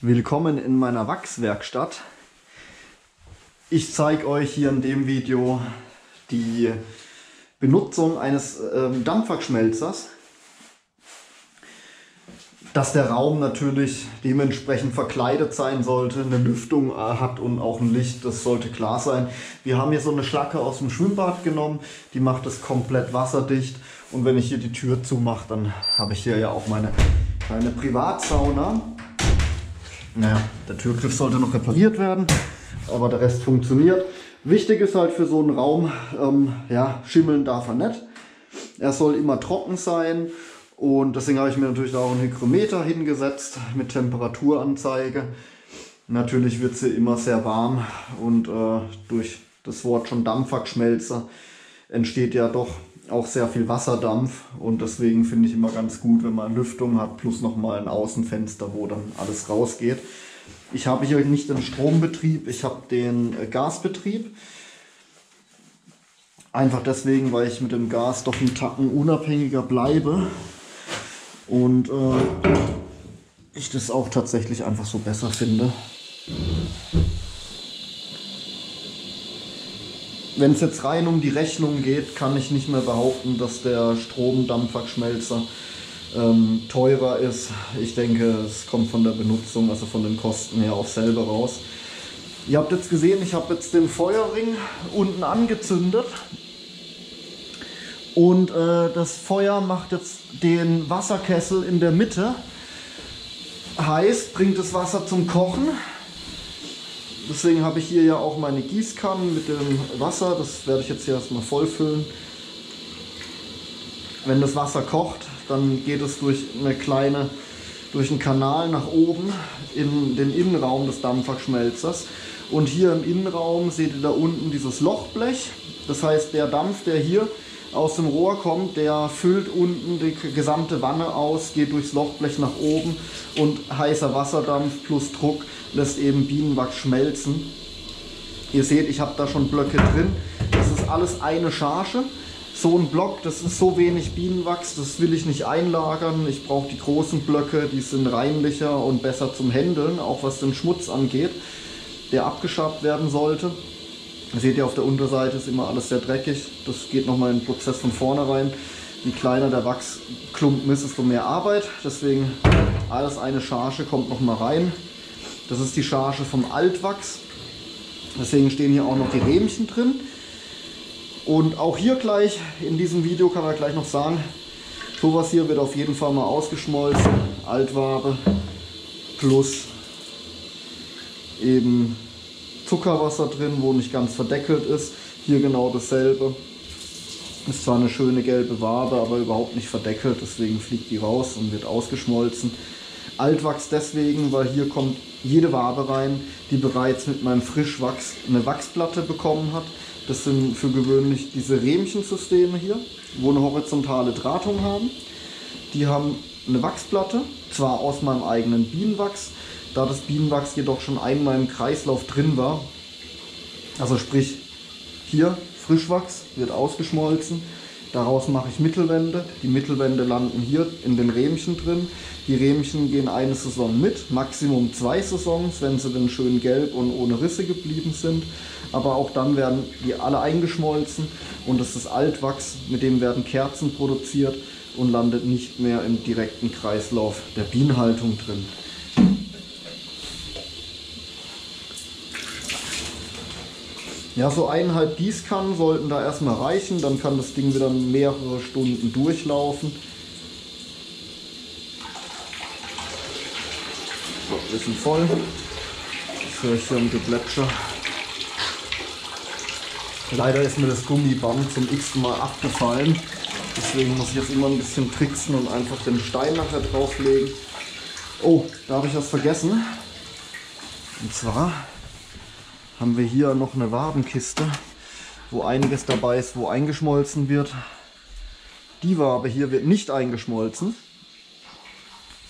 Willkommen in meiner Wachswerkstatt. Ich zeige euch hier in dem Video die Benutzung eines ähm, Dampfwachsschmelzers. Dass der Raum natürlich dementsprechend verkleidet sein sollte, eine Lüftung äh, hat und auch ein Licht, das sollte klar sein. Wir haben hier so eine Schlacke aus dem Schwimmbad genommen, die macht es komplett wasserdicht und wenn ich hier die Tür zumache, dann habe ich hier ja auch meine kleine Privatsauna. Naja, der Türgriff sollte noch repariert werden, aber der Rest funktioniert. Wichtig ist halt für so einen Raum, ähm, ja, schimmeln darf er nicht. Er soll immer trocken sein und deswegen habe ich mir natürlich auch einen Hygrometer hingesetzt mit Temperaturanzeige. Natürlich wird sie immer sehr warm und äh, durch das Wort schon Dampfwachsschmelzer entsteht ja doch auch sehr viel Wasserdampf und deswegen finde ich immer ganz gut, wenn man Lüftung hat, plus nochmal ein Außenfenster, wo dann alles rausgeht. Ich habe hier nicht den Strombetrieb, ich habe den äh, Gasbetrieb. Einfach deswegen, weil ich mit dem Gas doch einen Tacken unabhängiger bleibe und äh, ich das auch tatsächlich einfach so besser finde. Wenn es jetzt rein um die Rechnung geht, kann ich nicht mehr behaupten, dass der Stromdampfwachsschmelzer ähm, teurer ist. Ich denke, es kommt von der Benutzung, also von den Kosten her auch selber raus. Ihr habt jetzt gesehen, ich habe jetzt den Feuerring unten angezündet. Und äh, das Feuer macht jetzt den Wasserkessel in der Mitte heiß, bringt das Wasser zum Kochen. Deswegen habe ich hier ja auch meine Gießkannen mit dem Wasser. Das werde ich jetzt hier erstmal vollfüllen. Wenn das Wasser kocht, dann geht es durch eine kleine, durch einen Kanal nach oben in den Innenraum des Dampfwachsschmelzers. Und hier im Innenraum seht ihr da unten dieses Lochblech. Das heißt, der Dampf, der hier aus dem Rohr kommt, der füllt unten die gesamte Wanne aus, geht durchs Lochblech nach oben und heißer Wasserdampf plus Druck lässt eben Bienenwachs schmelzen. Ihr seht, ich habe da schon Blöcke drin. Das ist alles eine Charge. So ein Block, das ist so wenig Bienenwachs, das will ich nicht einlagern. Ich brauche die großen Blöcke, die sind reinlicher und besser zum Händeln, auch was den Schmutz angeht, der abgeschabt werden sollte. Seht ihr, auf der Unterseite ist immer alles sehr dreckig. Das geht nochmal in den Prozess von vornherein. Je kleiner der Wachsklumpen ist, desto mehr Arbeit. Deswegen alles eine Charge kommt nochmal rein. Das ist die Charge vom Altwachs. Deswegen stehen hier auch noch die Rähmchen drin. Und auch hier gleich in diesem Video kann man gleich noch sagen, sowas hier wird auf jeden Fall mal ausgeschmolzen. Altware plus eben Zuckerwasser drin, wo nicht ganz verdeckelt ist. Hier genau dasselbe. Ist zwar eine schöne gelbe Wabe, aber überhaupt nicht verdeckelt, deswegen fliegt die raus und wird ausgeschmolzen. Altwachs deswegen, weil hier kommt jede Wabe rein, die bereits mit meinem Frischwachs eine Wachsplatte bekommen hat. Das sind für gewöhnlich diese Rähmchensysteme hier, wo eine horizontale Drahtung haben. Die haben eine Wachsplatte, zwar aus meinem eigenen Bienenwachs, da das Bienenwachs jedoch schon einmal im Kreislauf drin war. Also sprich, hier Frischwachs wird ausgeschmolzen, daraus mache ich Mittelwände. Die Mittelwände landen hier in den Rähmchen drin. Die Rähmchen gehen eine Saison mit, Maximum zwei Saisons, wenn sie dann schön gelb und ohne Risse geblieben sind. Aber auch dann werden die alle eingeschmolzen und das ist Altwachs, mit dem werden Kerzen produziert und landet nicht mehr im direkten Kreislauf der Bienenhaltung drin. Ja, so eineinhalb Gießkannen sollten da erstmal reichen, dann kann das Ding wieder mehrere Stunden durchlaufen. So, sind voll. Das höre ich hier im Geplätscher. Leider ist mir das Gummiband zum x Mal abgefallen. Deswegen muss ich jetzt immer ein bisschen tricksen und einfach den Stein nachher drauflegen. Oh, da habe ich was vergessen. Und zwar haben wir hier noch eine Wabenkiste, wo einiges dabei ist, wo eingeschmolzen wird. Die Wabe hier wird nicht eingeschmolzen,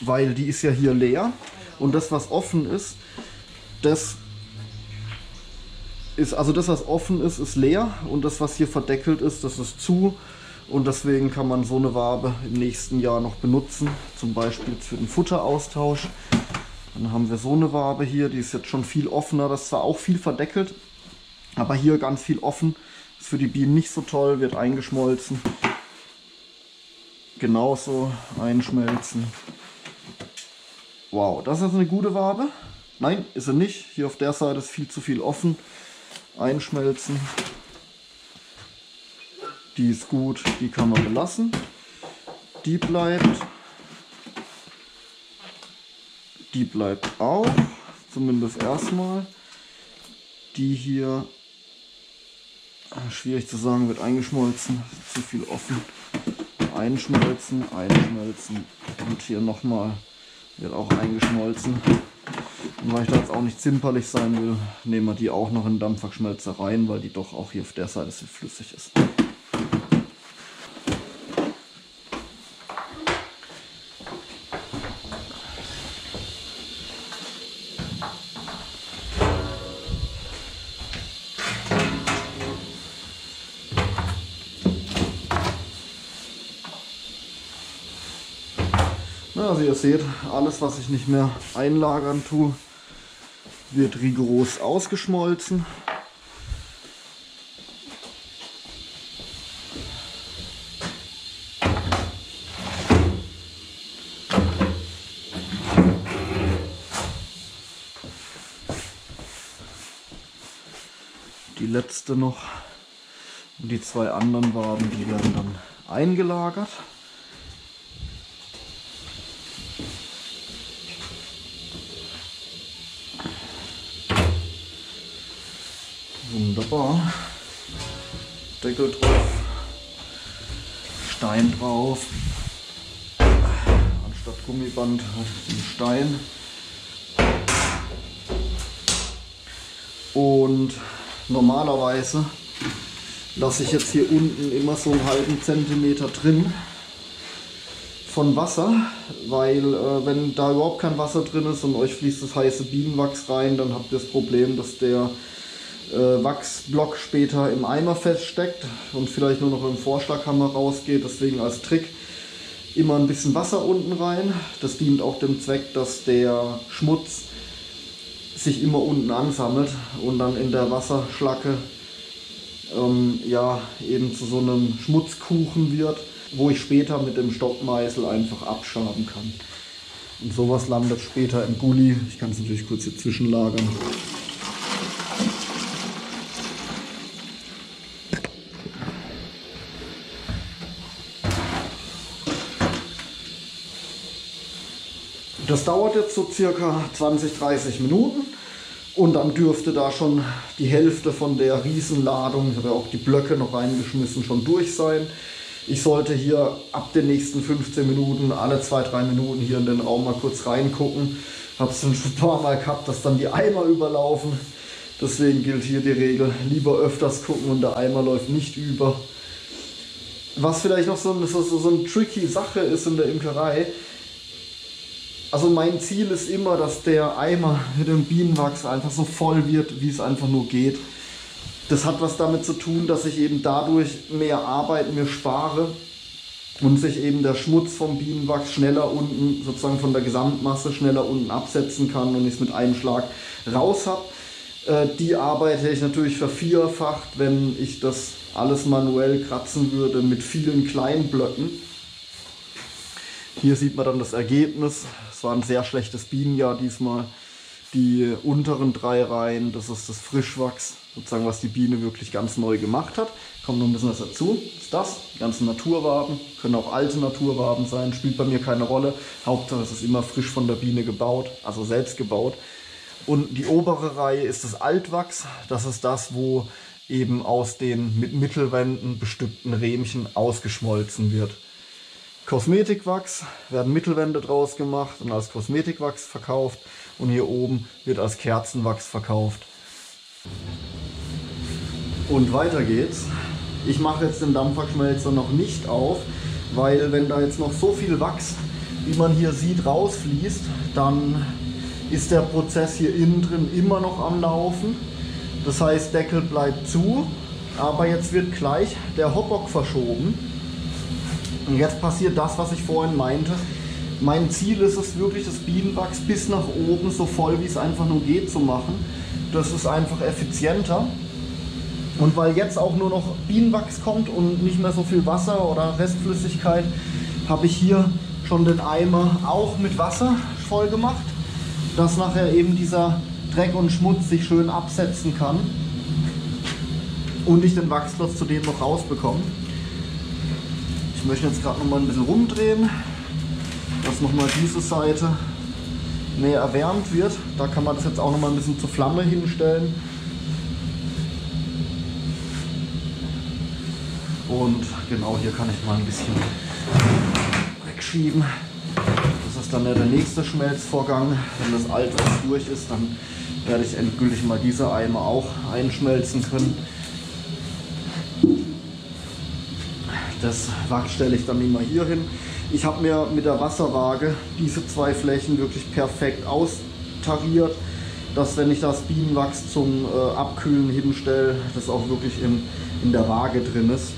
weil die ist ja hier leer. Und das, was offen ist, das ist, also das, was offen ist, ist leer und das, was hier verdeckelt ist, das ist zu. Und deswegen kann man so eine Wabe im nächsten Jahr noch benutzen, zum Beispiel für den Futteraustausch. Dann haben wir so eine Wabe hier, die ist jetzt schon viel offener. Das ist zwar auch viel verdeckelt, aber hier ganz viel offen. Ist für die Bienen nicht so toll, wird eingeschmolzen. Genauso einschmelzen. Wow, das ist eine gute Wabe. Nein, ist er nicht. Hier auf der Seite ist viel zu viel offen. Einschmelzen. Die ist gut, die kann man belassen. Die bleibt. Die bleibt auch. Zumindest erstmal. Die hier, schwierig zu sagen, wird eingeschmolzen. Zu viel offen. Einschmelzen, einschmelzen. Und hier nochmal wird auch eingeschmolzen. Und weil ich da jetzt auch nicht zimperlich sein will, nehmen wir die auch noch in den Dampfverschmelzer rein, weil die doch auch hier auf der Seite sehr flüssig ist. Also ihr seht, alles was ich nicht mehr einlagern tue, wird rigoros ausgeschmolzen. Die letzte noch und die zwei anderen Waben, die werden dann eingelagert. Deckel drauf. Stein drauf. Anstatt Gummiband hat den Stein. Und normalerweise lasse ich jetzt hier unten immer so einen halben Zentimeter drin von Wasser, weil äh, wenn da überhaupt kein Wasser drin ist und euch fließt das heiße Bienenwachs rein, dann habt ihr das Problem, dass der äh, Wachsblock später im Eimer feststeckt und vielleicht nur noch im Vorschlaghammer rausgeht. Deswegen als Trick immer ein bisschen Wasser unten rein. Das dient auch dem Zweck, dass der Schmutz sich immer unten ansammelt und dann in der Wasserschlacke ähm, ja, eben zu so einem Schmutzkuchen wird, wo ich später mit dem Stockmeißel einfach abschaben kann. Und sowas landet später im Gully. Ich kann es natürlich kurz hier zwischenlagern. Das dauert jetzt so circa 20, 30 Minuten und dann dürfte da schon die Hälfte von der Riesenladung, ich habe ja auch die Blöcke noch reingeschmissen, schon durch sein. Ich sollte hier ab den nächsten 15 Minuten, alle zwei, drei Minuten hier in den Raum mal kurz reingucken. Habe es schon ein paar Mal gehabt, dass dann die Eimer überlaufen. Deswegen gilt hier die Regel, lieber öfters gucken und der Eimer läuft nicht über. Was vielleicht noch so, so, so eine tricky Sache ist in der Imkerei, also mein Ziel ist immer, dass der Eimer mit dem Bienenwachs einfach so voll wird, wie es einfach nur geht. Das hat was damit zu tun, dass ich eben dadurch mehr Arbeit mir spare und sich eben der Schmutz vom Bienenwachs schneller unten, sozusagen von der Gesamtmasse schneller unten absetzen kann und ich es mit einem Schlag raus habe. Äh, die arbeite ich natürlich vervierfacht, wenn ich das alles manuell kratzen würde mit vielen kleinen Blöcken. Hier sieht man dann das Ergebnis. Es war ein sehr schlechtes Bienenjahr diesmal. Die unteren drei Reihen, das ist das Frischwachs, sozusagen was die Biene wirklich ganz neu gemacht hat. Kommt noch ein bisschen was dazu. Das ist das, die ganzen Naturwaben, können auch alte Naturwaben sein, spielt bei mir keine Rolle. Hauptsache es ist immer frisch von der Biene gebaut, also selbst gebaut. Und die obere Reihe ist das Altwachs, das ist das, wo eben aus den mit Mittelwänden bestückten Rähmchen ausgeschmolzen wird. Kosmetikwachs, werden Mittelwände draus gemacht und als Kosmetikwachs verkauft und hier oben wird als Kerzenwachs verkauft. Und weiter geht's. Ich mache jetzt den Dampfwachsschmelzer noch nicht auf, weil wenn da jetzt noch so viel Wachs, wie man hier sieht, rausfließt, dann ist der Prozess hier innen drin immer noch am Laufen. Das heißt, Deckel bleibt zu, aber jetzt wird gleich der Hotdog verschoben. Und jetzt passiert das, was ich vorhin meinte mein Ziel ist es wirklich, das Bienenwachs bis nach oben so voll wie es einfach nur geht zu machen. Das ist einfach effizienter. Und weil jetzt auch nur noch Bienenwachs kommt und nicht mehr so viel Wasser oder Restflüssigkeit, habe ich hier schon den Eimer auch mit Wasser voll gemacht, dass nachher eben dieser Dreck und Schmutz sich schön absetzen kann und ich den Wachsklotz zudem noch rausbekomme. Ich möchte jetzt gerade noch mal ein bisschen rumdrehen, dass noch mal diese Seite mehr erwärmt wird. Da kann man das jetzt auch noch mal ein bisschen zur Flamme hinstellen. Und genau hier kann ich mal ein bisschen wegschieben. Das ist dann ja der nächste Schmelzvorgang. Wenn das Altwachs durch ist, dann werde ich endgültig mal diese Eimer auch einschmelzen können. Das Wachs stelle ich dann immer hier hin. Ich habe mir mit der Wasserwaage diese zwei Flächen wirklich perfekt austariert, dass wenn ich das Bienenwachs zum äh, Abkühlen hinstelle, das auch wirklich in, in der Waage drin ist.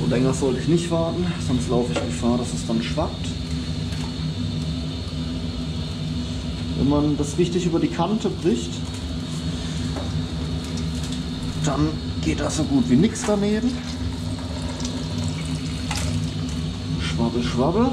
So länger sollte ich nicht warten, sonst laufe ich Gefahr, dass es dann schwappt. Wenn man das richtig über die Kante bricht, dann geht da so gut wie nichts daneben. Schwabbel, schwabbel.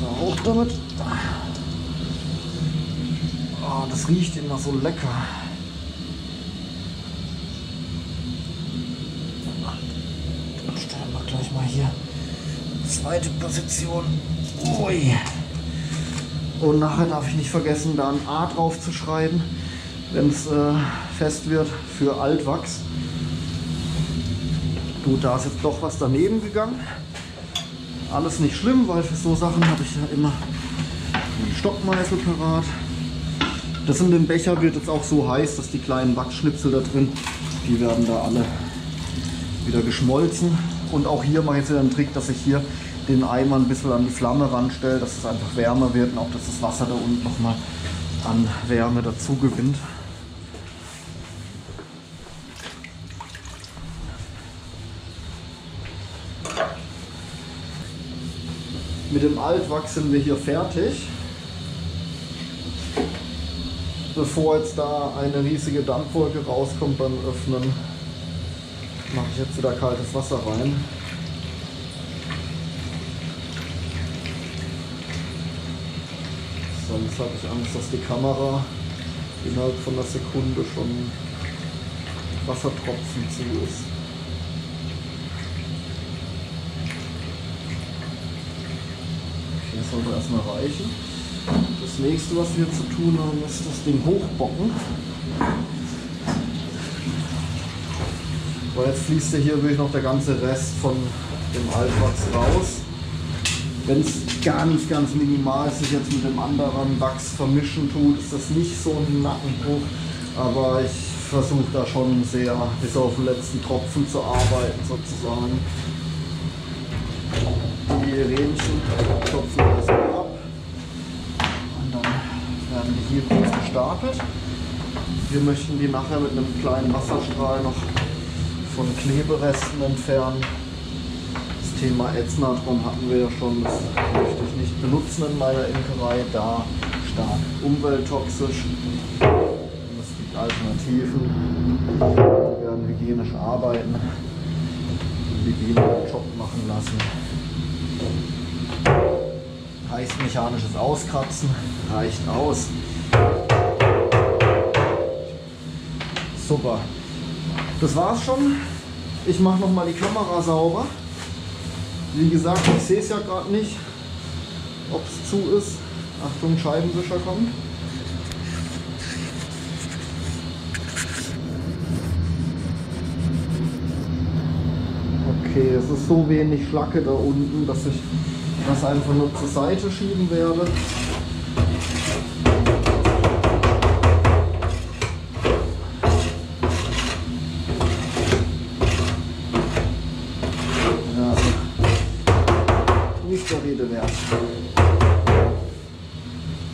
So, hoch damit. Oh, das riecht immer so lecker. Dann stellen wir gleich mal hier zweite Position. Ui. Und nachher darf ich nicht vergessen, da ein A drauf zu schreiben wenn es äh, fest wird für Altwachs. Gut, da ist jetzt doch was daneben gegangen. Alles nicht schlimm, weil für so Sachen habe ich ja immer einen Stockmeißel parat. Das in dem Becher wird jetzt auch so heiß, dass die kleinen Wachsschnipsel da drin, die werden da alle wieder geschmolzen. Und auch hier mache ich jetzt einen Trick, dass ich hier den Eimer ein bisschen an die Flamme ranstelle, dass es einfach wärmer wird und auch dass das Wasser da unten nochmal an Wärme dazu gewinnt. Mit dem Altwachs sind wir hier fertig. Bevor jetzt da eine riesige Dampfwolke rauskommt beim Öffnen, mache ich jetzt wieder kaltes Wasser rein. Sonst habe ich Angst, dass die Kamera innerhalb von einer Sekunde schon Wassertropfen zu ist. Das sollte erstmal reichen. Das nächste, was wir zu tun haben, ist das Ding hochbocken. Weil jetzt fließt ja hier wirklich noch der ganze Rest von dem Altwachs raus. Wenn es ganz, ganz minimal sich jetzt mit dem anderen Wachs vermischen tut, ist das nicht so ein Nackenbruch. Aber ich versuche da schon sehr bis auf den letzten Tropfen zu arbeiten sozusagen die Rähmchen klopfen wir erstmal ab. Und dann werden die hier kurz gestapelt. Wir möchten die nachher mit einem kleinen Wasserstrahl noch von Kleberesten entfernen. Das Thema Ätznatron hatten wir ja schon, das möchte ich nicht benutzen in meiner Imkerei, da stark umwelttoxisch. es gibt Alternativen, die werden hygienisch arbeiten, die den Job machen lassen. Heißt mechanisches Auskratzen, reicht aus. Super. Das war's schon. Ich mache noch mal die Kamera sauber. Wie gesagt, ich sehe es ja gerade nicht, ob es zu ist. Achtung, Scheibenwischer kommt. Okay, es ist so wenig Schlacke da unten, dass ich das einfach nur zur Seite schieben werde.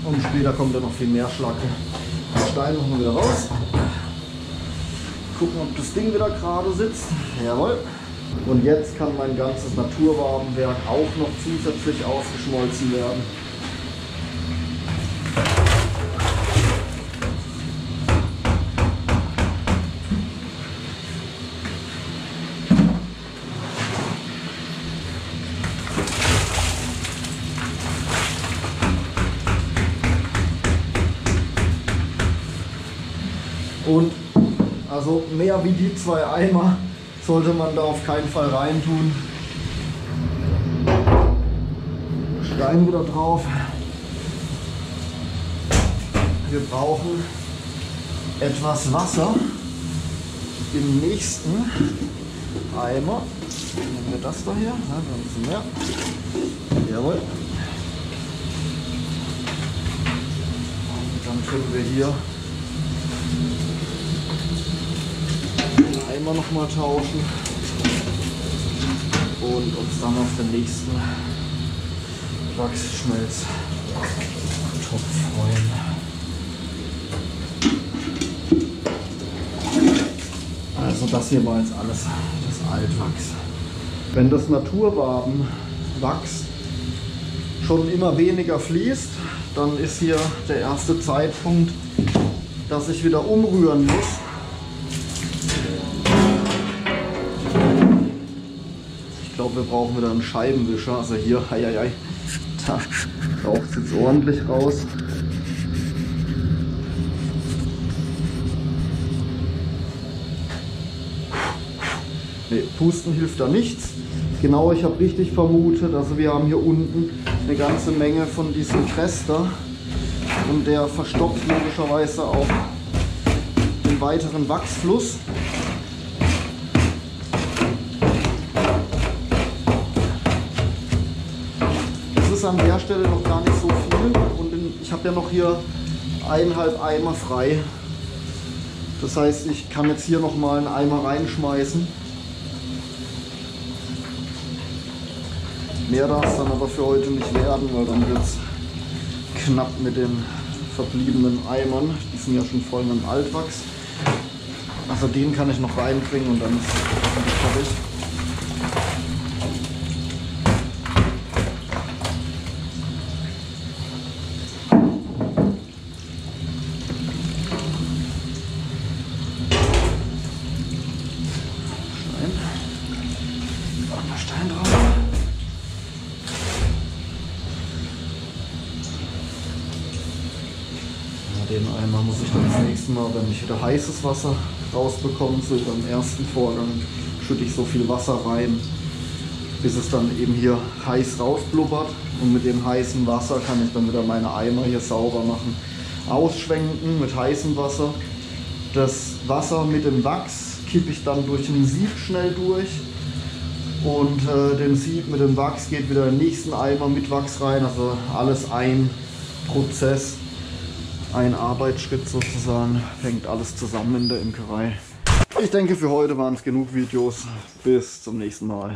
Und später kommt dann noch viel mehr Schlacke. Den Stein machen wir wieder raus. Gucken, ob das Ding wieder gerade sitzt. Jawohl. Und jetzt kann mein ganzes Naturwabenwerk auch noch zusätzlich ausgeschmolzen werden. Und also mehr wie die zwei Eimer sollte man da auf keinen Fall reintun. Stein wieder drauf. Wir brauchen etwas Wasser im nächsten Eimer. Nehmen wir das da hier, ja, ein bisschen mehr. Jawohl. Und dann können wir hier Eimer noch mal tauschen und uns dann auf den nächsten Wachsschmelztopf freuen. Also das hier war jetzt alles das Altwachs. Wenn das Naturwabenwachs schon immer weniger fließt, dann ist hier der erste Zeitpunkt, dass ich wieder umrühren muss glaube, wir brauchen wieder einen Scheibenwischer. Also hier, hei, hei, hei. da raucht es jetzt ordentlich raus. Nee, Pusten hilft da nichts. Genau, ich habe richtig vermutet. Also wir haben hier unten eine ganze Menge von diesem Crester und der verstopft logischerweise auch den weiteren Wachsfluss. An der Stelle noch gar nicht so viel und ich habe ja noch hier eineinhalb Eimer frei. Das heißt, ich kann jetzt hier noch mal einen Eimer reinschmeißen. Mehr darf es dann aber für heute nicht werden, weil dann wird es knapp mit den verbliebenen Eimern. Die sind ja schon voll mit Altwachs. Also den kann ich noch reinbringen und dann ist es fertig. Mal, wenn ich wieder heißes Wasser rausbekomme, so beim ersten Vorgang, schütte ich so viel Wasser rein, bis es dann eben hier heiß rausblubbert. Und mit dem heißen Wasser kann ich dann wieder meine Eimer hier sauber machen. Ausschwenken mit heißem Wasser. Das Wasser mit dem Wachs kippe ich dann durch ein Sieb schnell durch. Und äh, den Sieb mit dem Wachs geht wieder in den nächsten Eimer mit Wachs rein. Also alles ein Prozess ein Arbeitsschritt sozusagen, fängt alles zusammen in der Imkerei. Ich denke für heute waren es genug Videos. Bis zum nächsten Mal.